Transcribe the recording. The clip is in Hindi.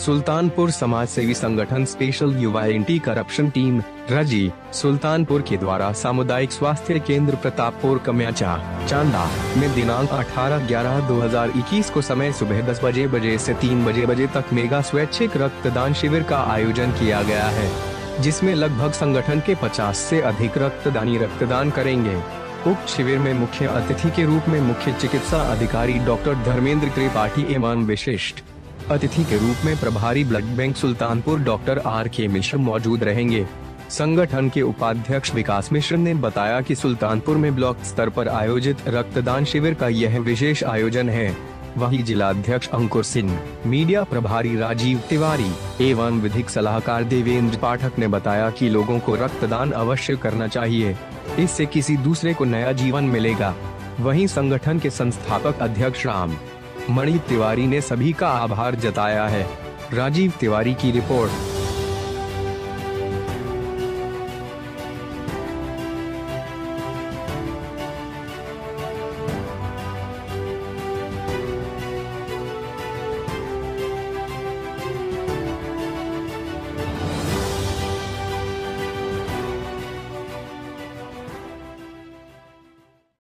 सुल्तानपुर समाज सेवी संगठन स्पेशल युवा एंटी करप्शन टीम, रज़ी, सुल्तानपुर के द्वारा सामुदायिक स्वास्थ्य केंद्र प्रतापपुर, कम्याचा, चांदा में दिनांक 18 ग्यारह 2021 को समय सुबह 10 बजे बजे से 3 बजे बजे तक मेगा स्वैच्छिक रक्तदान शिविर का आयोजन किया गया है, जिसमें लगभग संगठन के 50 से अधिक रक्तदानी रक्तदान करेंगे। उक्त शिविर में मुख्य अतिथि के रूप में मुख्य चिकित्सा अधिकारी डॉक्टर धर्मेंद्र त्रिपाठी एवं विशिष्ट अतिथि के रूप में प्रभारी blood bank Sultanpur doctor R K Mishra मौजूद रहेंगे। संगठन के उपाध्यक्ष विकास मिश्र ने बताया कि सुल्तानपुर में ब्लॉक स्तर पर आयोजित रक्तदान शिविर का यह विशेष आयोजन है। वहीं जिलाध्यक्ष अंकुर सिंह, मीडिया प्रभारी राजीव तिवारी एवं विधिक सलाहकार देवेंद्र पाठक ने बताया कि लोगों को रक्तदान अवश्य करना चाहिए। इससे किसी दूसरे को नया जीवन मिलेगा। वहीं संगठन के संस्थापक अध्यक्ष राम मणि तिवारी ने सभी का आभार जताया है। राजीव तिवारी की रिपोर्ट।